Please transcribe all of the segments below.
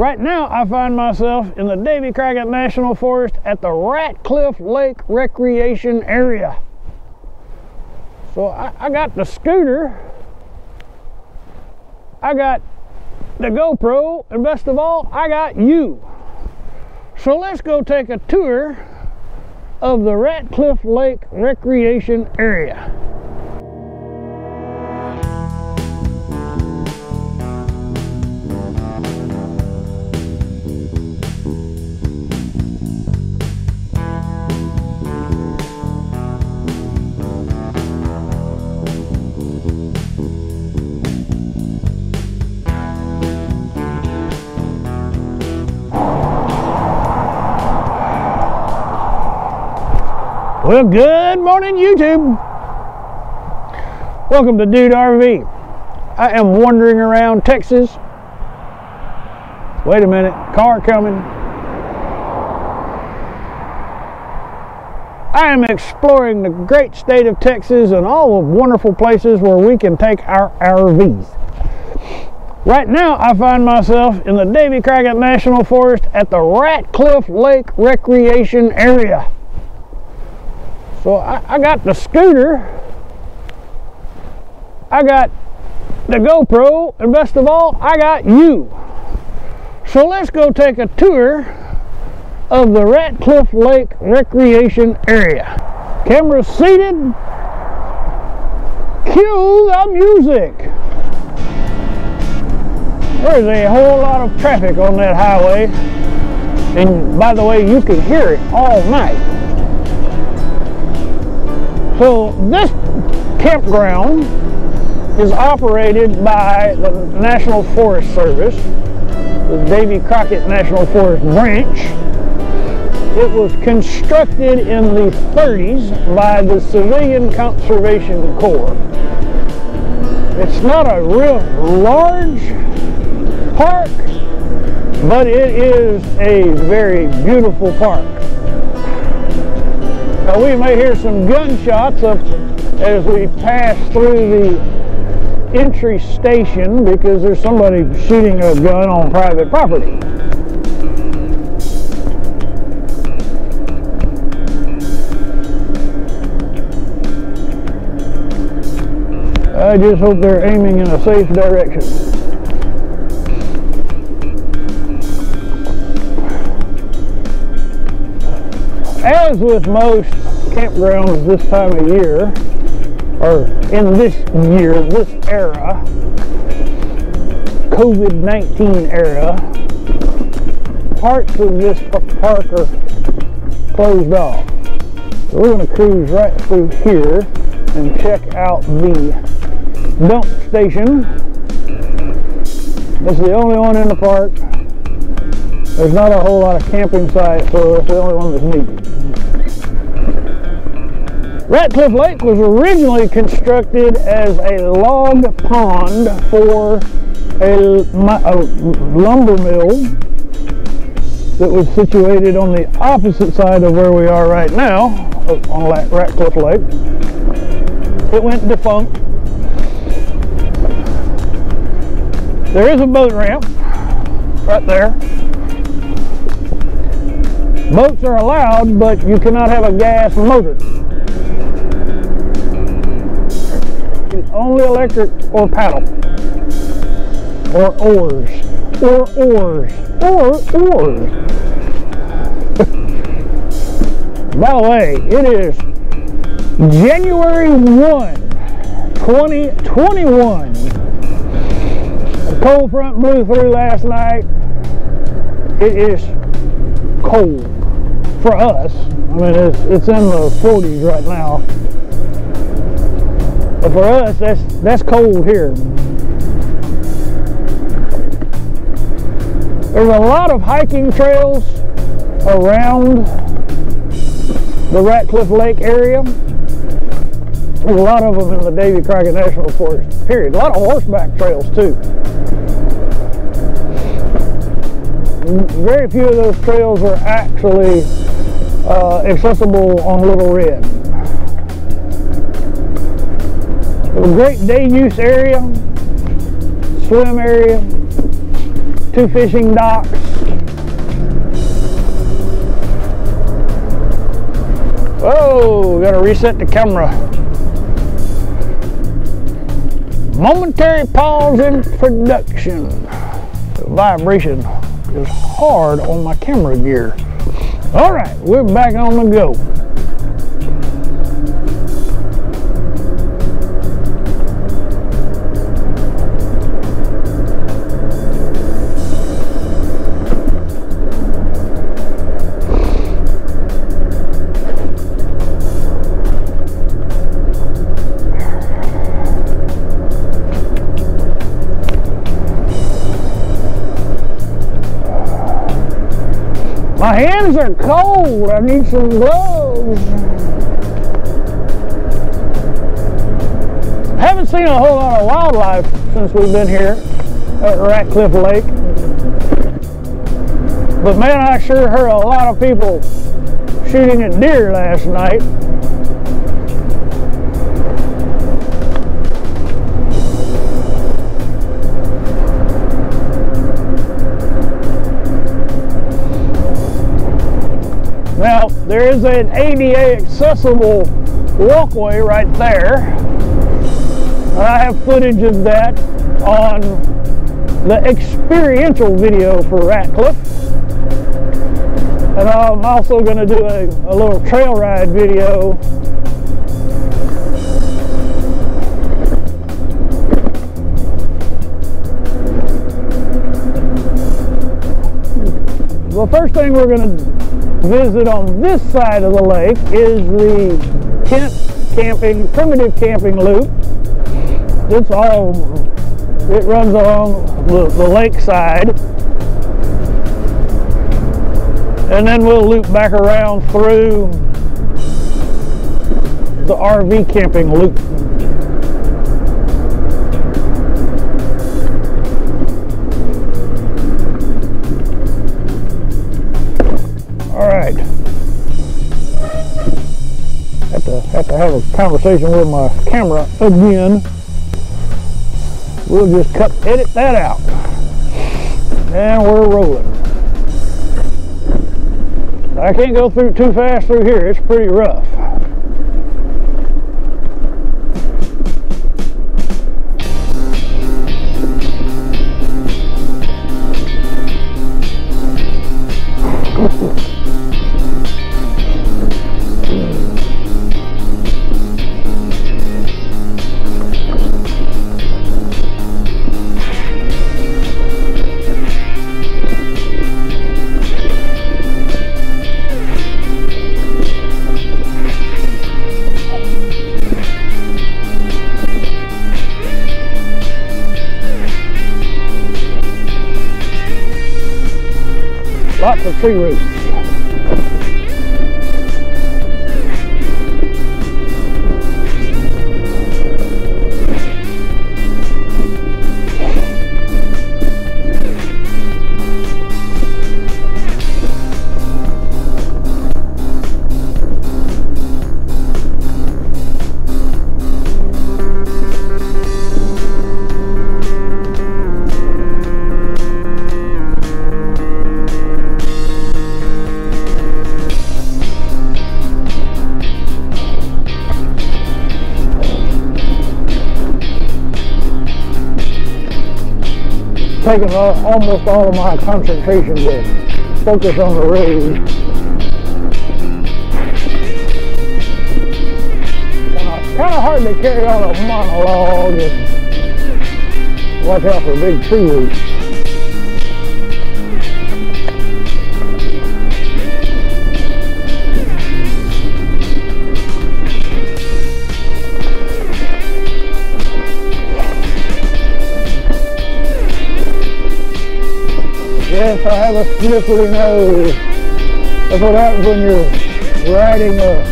Right now, I find myself in the Davy Crockett National Forest at the Ratcliff Lake Recreation Area. So I, I got the scooter, I got the GoPro, and best of all, I got you. So let's go take a tour of the Ratcliff Lake Recreation Area. Well, good morning, YouTube. Welcome to Dude RV. I am wandering around Texas. Wait a minute, car coming. I am exploring the great state of Texas and all the wonderful places where we can take our RVs. Right now, I find myself in the Davy Crockett National Forest at the Ratcliff Lake Recreation Area. So I, I got the scooter, I got the GoPro, and best of all, I got you. So let's go take a tour of the Ratcliff Lake Recreation Area. Camera seated. Cue the music. There's a whole lot of traffic on that highway. And by the way, you can hear it all night. So this campground is operated by the National Forest Service, the Davy Crockett National Forest Branch. It was constructed in the 30s by the Civilian Conservation Corps. It's not a real large park, but it is a very beautiful park. Now we may hear some gunshots as we pass through the entry station because there's somebody shooting a gun on private property. I just hope they're aiming in a safe direction. As with most campgrounds this time of year, or in this year, this era, COVID-19 era, parts of this park are closed off. So we're going to cruise right through here and check out the dump station. This is the only one in the park. There's not a whole lot of camping sites, so it's the only one that's needed. Ratcliff Lake was originally constructed as a log pond for a, a, lumber mill that was situated on the opposite side of where we are right now on Ratcliff Lake. It went defunct. There is a boat ramp right there. Boats are allowed, but you cannot have a gas motor. It's only electric or paddle or oars or oars or oars. By the way, it is January 1, 2021. A cold front blew through last night. It is cold for us. I mean, it's, it's in the 40s right now. But for us, that's that's cold here. There's a lot of hiking trails around the Ratcliff Lake area. There's a lot of them in the Davy Crockett National Forest, period. A lot of horseback trails too. Very few of those trails are actually uh, accessible on Little Red. A great day use area, swim area. two fishing docks. Whoa, gotta reset the camera. Momentary pause in production. The vibration is hard on my camera gear. All right, we're back on the go. My hands are cold. I need some gloves. Haven't seen a whole lot of wildlife since we've been here at Ratcliff Lake. But man, I sure heard a lot of people shooting at deer last night. There is an ADA accessible walkway right there. And I have footage of that on the experiential video for Ratcliff. And I'm also going to do a, a little trail ride video the first thing we're going to visit on this side of the lake is the tent camping, primitive camping loop. It's all, it runs along the, the lake side. And then we'll loop back around through the RV camping loop. Have to have a conversation with my camera again. We'll just cut edit that out. And we're rolling. I can't go through too fast through here. It's pretty rough. Lots of taking almost all of my concentration to focus on the road. Kind of hard to carry on a monologue and watch out for big tree. I have a sniffly nose. That's what happens when you're riding a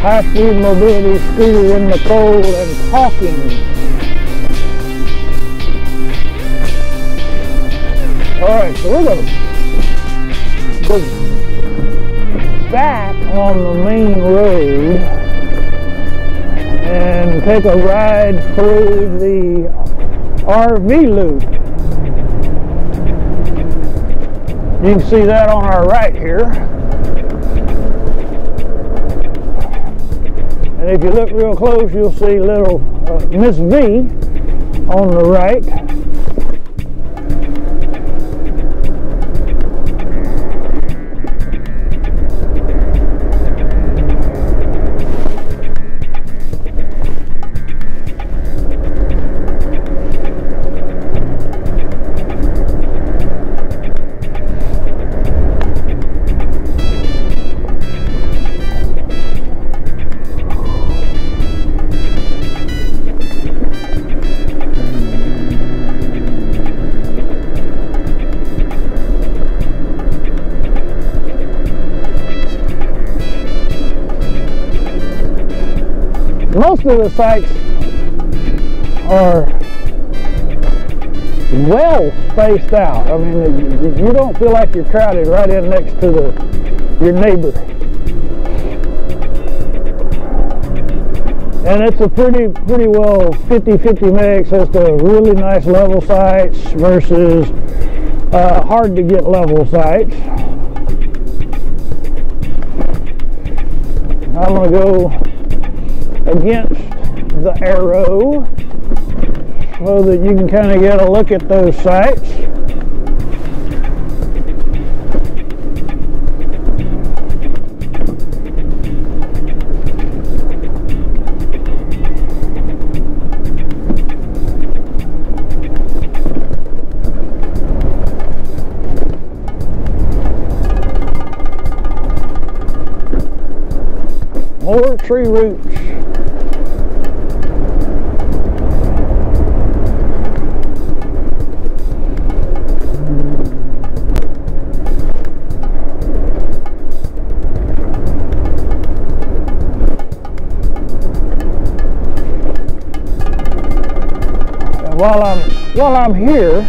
high-speed mobility scooter in the cold and talking. Alright, so we're going to go back on the main road and take a ride through the RV loop. You can see that on our right here. And if you look real close, you'll see little uh, Miss V on the right. Most of the sites are well spaced out. I mean, you don't feel like you're crowded right in next to the your neighbor. And it's a pretty pretty well 50-50 mix as to really nice level sites versus uh, hard to get level sites. I'm to go against the arrow so that you can kind of get a look at those sites. More tree roots. While I'm while I'm here,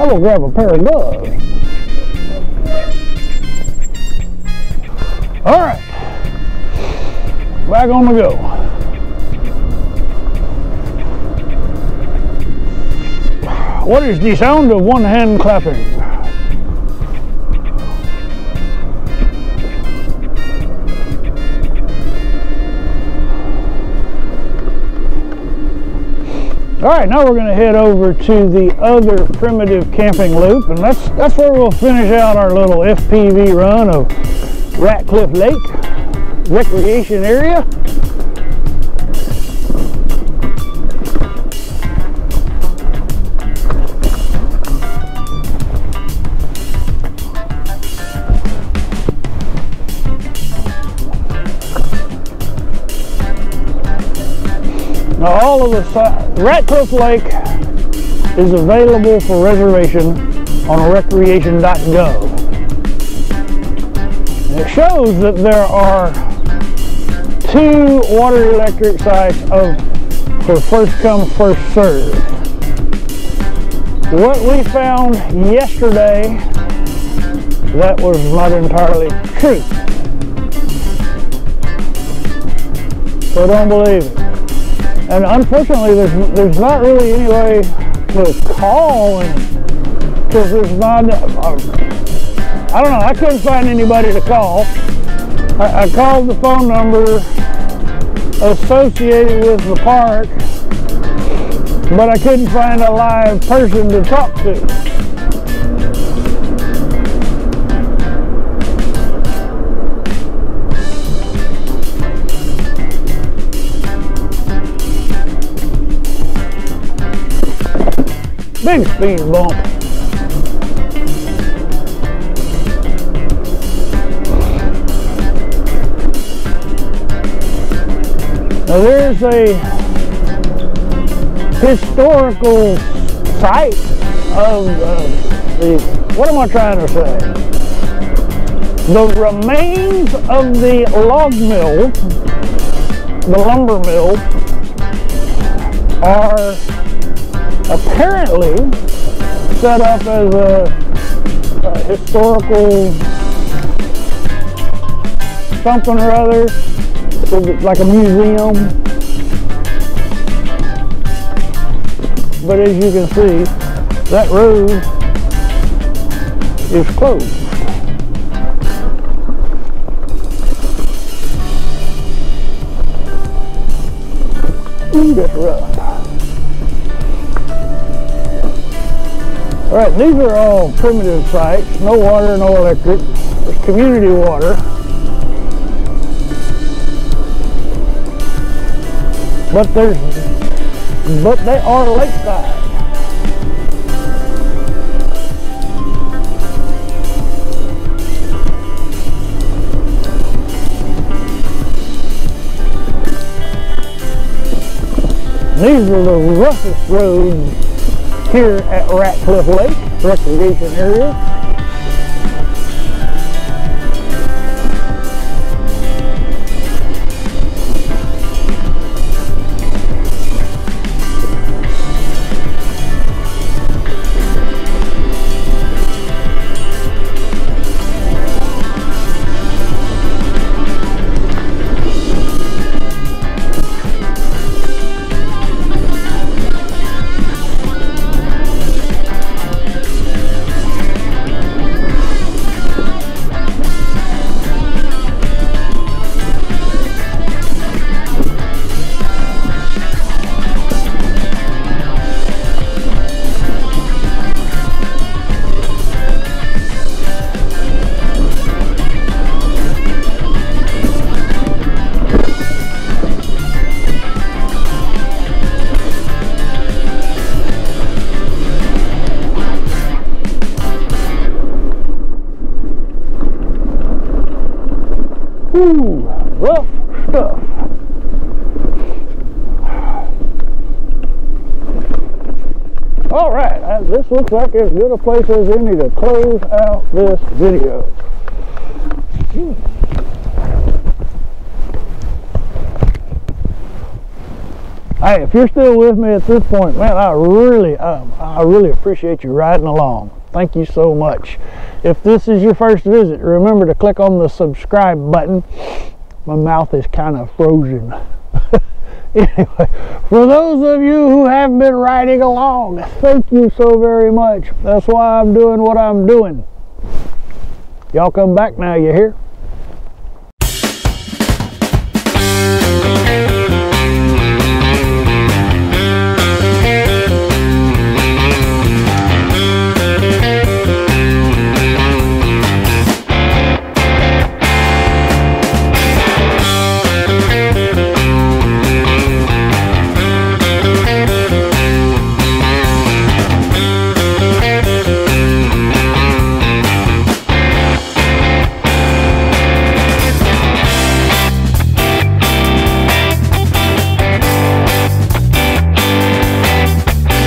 I will grab a pair of gloves. All right, back on the go. What is the sound of one hand clapping? All right, now we're going to head over to the other primitive camping loop, and that's that's where we'll finish out our little FPV run of Ratcliff Lake recreation area. Now all of the Ratcliff Lake is available for reservation on recreation.gov. It shows that there are two water electric sites of for first come first serve. What we found yesterday that was not entirely true. So don't believe it and unfortunately there's there's not really any way to call because there's not uh, I don't know I couldn't find anybody to call. I, I called the phone number associated with the park but I couldn't find a live person to talk to Big speed bump. Now there's a historical site of uh, the, what am I trying to say? The remains of the log mill, the lumber mill, are apparently set up as a, a historical something or other, like a museum. But as you can see, that road is closed. Ooh, that's rough. All right, these are all primitive sites. No water, no electric. It's community water. But there's, but they are lakeside. These are the roughest roads here at Ratcliff Lake Recreation Area. This looks like as good a place as any to close out this video. Hey, if you're still with me at this point, man, I really, um, I really appreciate you riding along. Thank you so much. If this is your first visit, remember to click on the subscribe button. My mouth is kind of frozen. Anyway, for those of you who have been riding along, thank you so very much. That's why I'm doing what I'm doing. Y'all come back now, you hear?